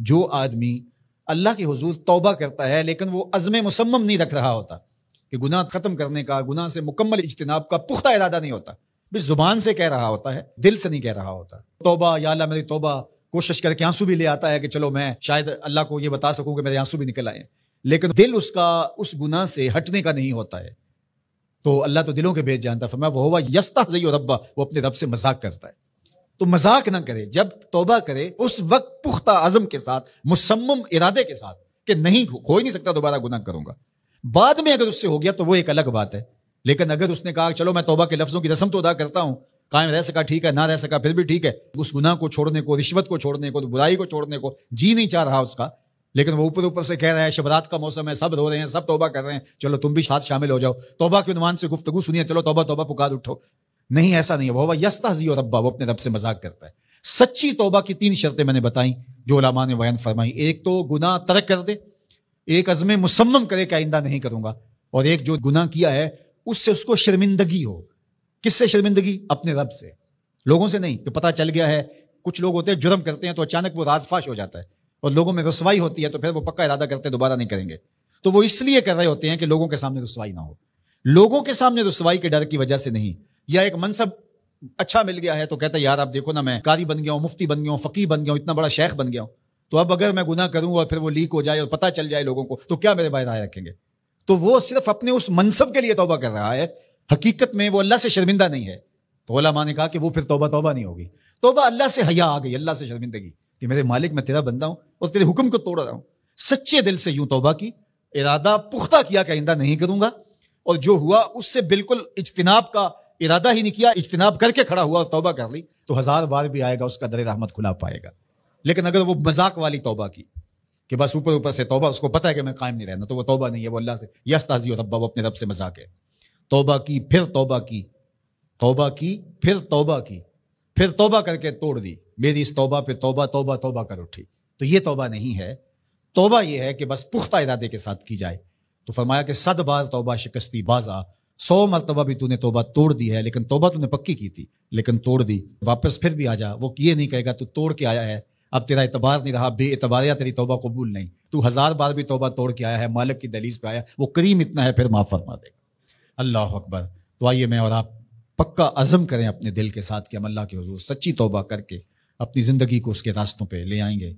जो आदमी अल्लाह के हजूर तोबा करता है, लेकिन वो अज़म मुसम्म नहीं रख रहा होता, कि गुनाह ख़त्म करने का, गुनाह से मुकम्मल इजतनाब का पुख्ता इरादा नहीं होता। बस ज़ुबान से कह रहा होता है, दिल से नहीं कह रहा होता। तोबा, या अल्लाह मेरी तोबा, कोशिश करके आँसू भी ले आता है कि चलो मैं शायद अल्लाह को ये बता सकूँ कि मेरे आँसू भी निकल आए। लेकिन दिल उसका उस गुनाह से हटने का नहीं होता है। तो अल्लाह तो दिलों के भेज जानता फरमा वो हुआ यस्ता जई रब्बा वो अपने रब से मज़ाक करता है। तो मज़ाक ना करे, जब तोबा करे, उस वक्त पुख्ता आज़म के साथ मुसम्म इरादे के साथ, कि नहीं, हो ही नहीं सकता, दोबारा गुनाह करूँगा। बाद में अगर उससे हो गया तो वो एक अलग बात है। लेकिन अगर उसने कहा, चलो, मैं तोबा के लफ्जों की रस्म तो अदा करता हूँ, कायम रह सका, ठीक है, ना रह सका, फिर भी ठीक है, उस गुनाह को छोड़ने को, रिश्वत को छोड़ने को, बुराई को छोड़ने को, जी नहीं चाह रहा उसका। लेकिन वो ऊपर ऊपर से कह रहा है, शबरात का मौसम है, सब रो रहे हैं, सब तोबा कर रहे हैं, चलो, तुम भी साथ शामिल हो जाओ। तोबा के उन्वान से गुफ्तगु सुनिए, चलो, तोबा तोबा, पुकार उठो। नहीं, ऐसा नहीं है। वह यस्ता जी और रब्बा वो अपने रब से मज़ाक करता है। सच्ची तोबा की तीन शर्तें मैंने बताई, जो उलामा ने बयान फरमाई। एक तो गुनाह तर्क कर दे, एक अजम मुसम्म करे कि आइंदा नहीं करूँगा, और एक जो गुनाह किया है, उससे उसको शर्मिंदगी हो। किससे शर्मिंदगी? अपने रब से। लोगों से नहीं, कि पता चल गया है, कुछ लोग होते हैं, जुर्म करते हैं तो अचानक वो राजफाश हो जाता है। और लोगों में रसवाई होती है तो फिर वो पक्का इरादा करते हैं, दोबारा नहीं करेंगे। तो वो इसलिए कर रहे होते हैं कि लोगों के सामने रसवाई ना हो। लोगों के सामने रसवाई के डर की वजह से नहीं। या एक मनसब अच्छा मिल गया है तो कहता है, यार, आप देखो ना, मैं कारी बन गया हूँ, मुफ्ती बन गया हूँ फकी बन गया हूँ, इतना बड़ा शेख बन गया हूँ। तो अब अगर मैं गुना करूँ और फिर वो लीक हो जाए और पता चल जाए लोगों को तो क्या मेरे भाई राय रखेंगे? तो वो सिर्फ़ अपने उस मनसब के लिए तोबा कर रहा है। हकीकत में वो अल्लाह से शर्मिंदा नहीं है। तो ओलामा ने कहा कि वो फिर तोबा तोबा नहीं होगी। तोबा अल्लाह से हया आ गई, अल्लाह से शर्मिंदगी कि मेरे मालिक, मैं तेरा बंदा हूँ और तेरे हुक्म को तोड़ रहा हूँ। सच्चे दिल से यूँ तोबा की, इरादा पुख्ता किया कि आइंदा नहीं करूँगा। और जो हुआ, उससे बिल्कुल इज्तनाब का इरादा ही नहीं किया, इज्तनाब करके खड़ा हुआ और तोबा कर ली तो हज़ार बार भी आएगा, उसका दर रहमत खुला पाएगा। लेकिन अगर वो मज़ाक वाली तोबा की, कि बस ऊपर ऊपर से तोबा, उसको पता है कि मैं कायम नहीं रहना तो वो तोबा नहीं है, वो अल्लाह से यस ताजी रब्बा, वो अपने रब से मज़ाक है। तोबा की, फिर तोबा की तोबा की, फिर तोबा की, फिर तोबा करके तोड़ दी, मेरी इस तोबा पे तोबा तोबा तोबा कर उठी। तो ये तोबा नहीं है। तोबा ये है कि बस पुख्ता इरादे के साथ की जाए। तो फरमाया कि सद बार तोबा शिकस्ती बाजा सौ मरतबा भी तूने तोबा तोड़ दी है, लेकिन तोबा तूने पक्की की थी, लेकिन तोड़ दी, वापस फिर भी आ जा वो ये नहीं कहेगा, तू तोड़ के आया है, अब तेरा एतबार नहीं रहा बे एतबार तेरी तोबा कबूल नहीं, तू हज़ार बार भी तोबा तोड़ के आया है, मालिक की दलीज पे आया वो करीम इतना है, फिर माफ़ फरमा देगा अल्लाह अकबर तो आइए मैं और आप पक्का अज़म करें अपने दिल के साथ कि हम अल्लाह के हजूर सच्ची तोबा करके अपनी ज़िंदगी को उसके रास्तों पर ले आएँगे।